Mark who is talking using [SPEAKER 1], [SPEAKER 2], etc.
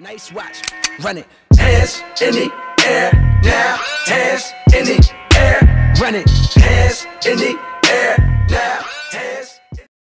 [SPEAKER 1] Nice watch. Run it. Hands in the air now. Hands in the air. Run it. Hands in the